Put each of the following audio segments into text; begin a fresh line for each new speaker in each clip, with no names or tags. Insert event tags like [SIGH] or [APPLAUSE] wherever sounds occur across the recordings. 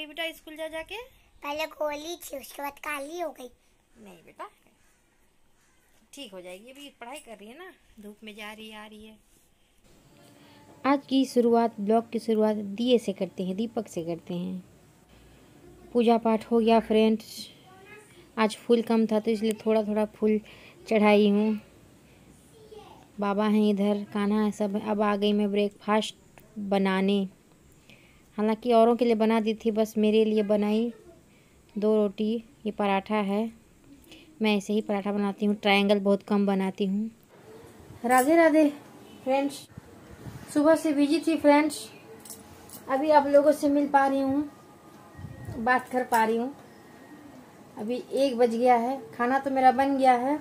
गई बेटा स्कूल जा जाके?
पहले गोली थी उसके बाद काली हो गई।
नहीं बेटा ठीक हो जाएगी। अभी पढ़ाई कर रही है ना? धूप में जा रही है आ रही है।
आज की शुरुआत ब्लॉग की शुरुआत दिए से करते हैं दीपक से करते हैं। पूजा पाठ हो गया फ्रेंड्स आज फूल कम था तो इसलिए थोड़ा थोड़ा फूल चढ़ाई हूँ। बाबा हैं इधर कान्हा है सब। अब आ गई मैं ब्रेकफास्ट बनाने। हालाँकि औरों के लिए बना दी थी, बस मेरे लिए बनाई दो रोटी। ये पराठा है। मैं ऐसे ही पराठा बनाती हूँ। ट्रायंगल बहुत कम बनाती हूँ। राधे राधे, फ्रेंड्स। सुबह से बिज़ी थी, फ्रेंड्स। अभी आप लोगों से मिल पा रही हूँ। बात कर पा रही हूँ। अभी एक बज गया है। खाना तो मेरा बन गया है।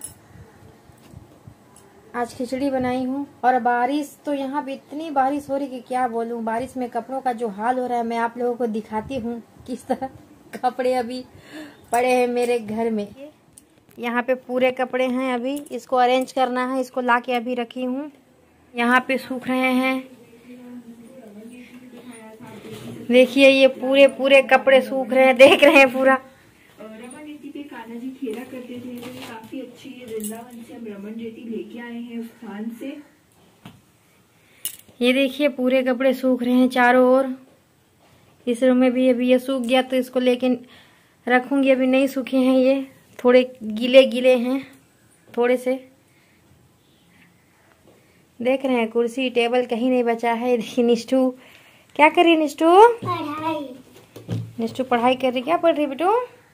आज खिचड़ी बनाई हूँ। और बारिश तो यहाँ पे इतनी बारिश हो रही कि क्या बोलूँ? बारिश में कपड़ों का जो हाल हो रहा है, मैं आप लोगों को दिखाती हूँ किस तरह [LAUGHS] कपड़े अभी पड़े हैं मेरे घर में। यहाँ पे पूरे कपड़े हैं अभी। इसको अरेंज करना है, इसको ला के अभी रखी हूँ। यहाँ पे सूख रहे हैं। देखिए, ये पूरे पूरे कपड़े सूख रहे हैं, देख रहे हैं पूरा।
रेती पे कान्हा जी खेला करते थे तो ये काफ़ी अच्छी है वृंदावन से हम रमन रेती लेके आए हैं उस स्थान से।
ये देखिए पूरे कपड़े सूख रहे हैं चारों ओर। इस रूम में भी अभी ये सूख गया तो इसको लेकिन रखूँगी। अभी नहीं सूखे हैं ये थोड़े गीले गीले हैं थोड़े से। देख रहे हैं कुर्सी टेबल कहीं नहीं बचा है। [LAUGHS] देखिए निष्ठू क्या कर रही है निष्ठू?
पढ़ाई।
निष्ठू पढ़ाई कर रही क्या पढ़ रही बेटू?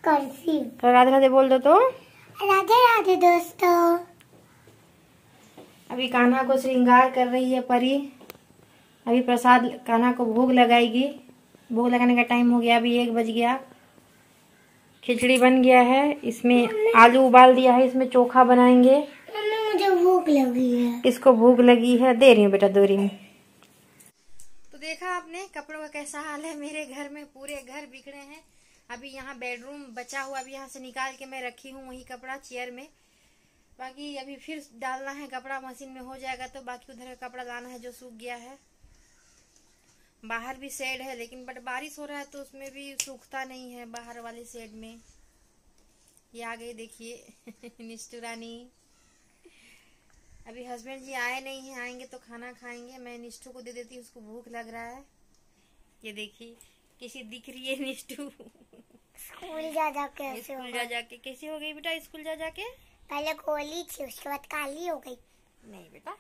करसी
राधे राधे बोल दो तो।
राधे राधे दोस्तों।
अभी कान्हा को श्रृंगार कर रही है परी। अभी प्रसाद कान्हा को भोग लगाएगी। भोग लगाने का टाइम हो गया अभी एक बज गया। खिचड़ी बन गया है। इसमें आलू उबाल दिया है। इसमें चोखा बनाएँगे।
मुझे भूख लगी है।
इसको भूख लगी है। दे रही हूँ बेटा दो रही हूँ।
तो देखा आपने कपड़ों का कैसा हाल है? मेरे घर में पूरे घर बिखरे हैं। अभी यहाँ बेडरूम बचा हुआ, अभी यहाँ से निकाल के मैं रखी हूँ वही कपड़ा चेयर में। बाकी अभी फिर डालना है कपड़ा मशीन में हो जाएगा तो बाकी उधर का कपड़ा लाना है जो सूख गया है। बाहर भी शेड है, लेकिन बट बारिश हो रहा है तो उसमें भी सूखता नहीं है बाहर वाले शेड में। ये आ गई देखिए [LAUGHS] निष्ठुरानी अभी हस्बैंड जी आए नहीं हैं, आएँगे तो खाना खाएँगे। मैं निष्ठू को दे देती हूँ, उसको भूख लग रहा है। ये देखिए। किसी दिख रही है निष्ठू?
स्कूल जा जा कैसे हो
स्कूल जा जाके कैसी हो गई बेटा स्कूल जा जाके?
पहले गोली थी उसके बाद काली हो गई।
नहीं बेटा।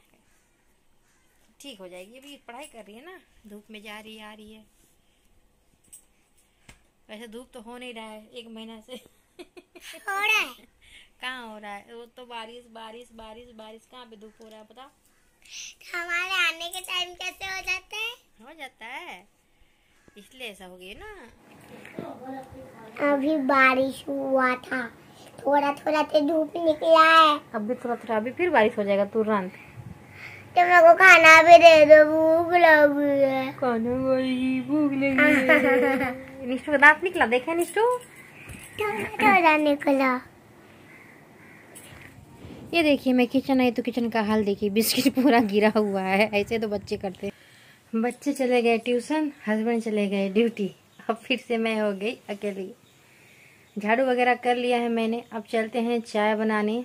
ठीक हो जाएगी अभी पढ़ाई कर रही है ना? धूप में जा रही है आ रही है। वैसे धूप तो हो नहीं रहा है एक महीना से।
हो रहा है?
कहाँ हो रहा है? वो तो बारिश बारिश बारिश बारिश। कहाँ पे धूप हो रहा है पता?
हमारे आने के टाइम है
इसलिए ऐसा हो गया ना।
अभी बारिश हुआ था। थोड़ा थोड़ा तो धूप निकला है।
अब भी थोड़ा थोड़ा अभी फिर बारिश हो जाएगा तुरंत।
तो मेरे को खाना भी दे दो भूख लगी है। [LAUGHS]
खाना वाली भूख लगी निष्ठू का दांत निकला देखा निष्ठू?
थोड़ा थोड़ा निकला।
ये देखिए मैं किचन आई तो किचन का हाल देखिए बिस्किट पूरा गिरा हुआ है ऐसे तो बच्चे करते हैं। बच्चे चले गए ट्यूशन हस्बैंड चले गए ड्यूटी अब फिर से मैं हो गई अकेली। झाड़ू वगैरह कर लिया है मैंने। अब चलते हैं चाय बनाने।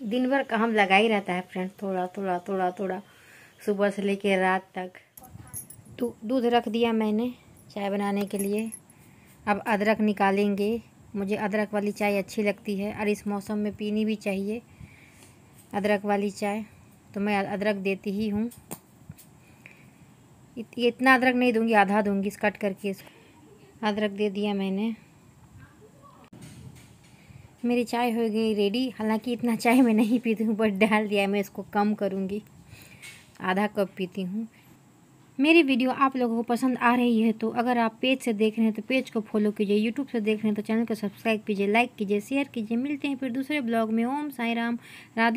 दिन भर काम लगा ही रहता है फ्रेंड थोड़ा थोड़ा थोड़ा थोड़ा। सुबह से लेके रात तक। तो दूध रख दिया मैंने चाय बनाने के लिए। अब अदरक निकालेंगे। मुझे अदरक वाली चाय अच्छी लगती है और इस मौसम में पीनी भी चाहिए अदरक वाली चाय। तो मैं अदरक देती ही हूँ। इत, इतना अदरक नहीं दूँगी आधा दूँगी इस कट करके इसको। अदरक दे दिया मैंने। मेरी चाय हो गई रेडी हालाँकि इतना चाय मैं नहीं पीती हूँ बट डाल दिया मैं इसको कम करूँगी। आधा कप पीती हूँ। मेरी वीडियो आप लोगों को पसंद आ रही है तो अगर आप पेज से देख रहे हैं तो पेज को फॉलो कीजिए यूट्यूब से देख रहे हैं तो चैनल को सब्सक्राइब कीजिए लाइक कीजिए शेयर कीजिए। मिलते हैं फिर दूसरे ब्लॉग में। ओम साई राम। राधे